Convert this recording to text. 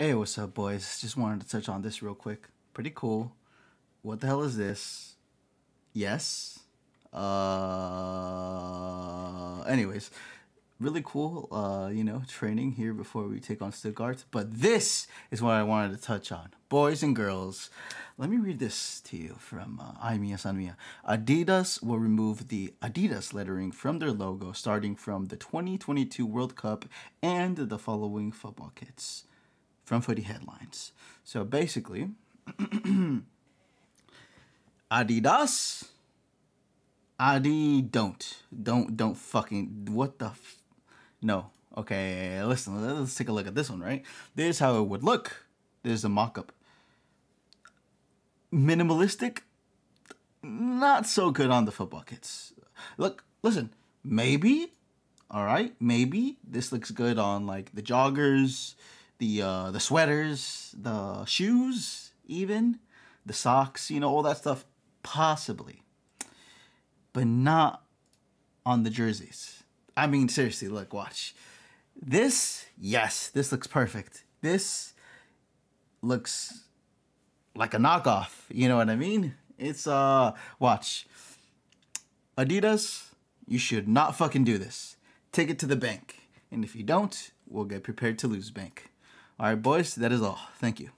Hey, what's up, boys? Just wanted to touch on this real quick. Pretty cool. What the hell is this? Yes. Uh. Anyways, really cool. Uh, you know, training here before we take on Stuttgart. But this is what I wanted to touch on, boys and girls. Let me read this to you from uh, Ay Mia Adidas will remove the Adidas lettering from their logo starting from the 2022 World Cup and the following football kits from Footy Headlines. So basically, Adidas, Adi don't don't don't fucking what the no. Okay, listen. Let's take a look at this one. Right, this is how it would look. There's a mock-up. Minimalistic, not so good on the football kits. Look, listen. Maybe, all right. Maybe this looks good on like the joggers the uh, the sweaters, the shoes, even the socks, you know, all that stuff, possibly, but not on the jerseys. I mean, seriously, look, watch this. Yes, this looks perfect. This looks like a knockoff. You know what I mean? It's uh, watch. Adidas, you should not fucking do this. Take it to the bank. And if you don't, we'll get prepared to lose bank. All right, boys, that is all. Thank you.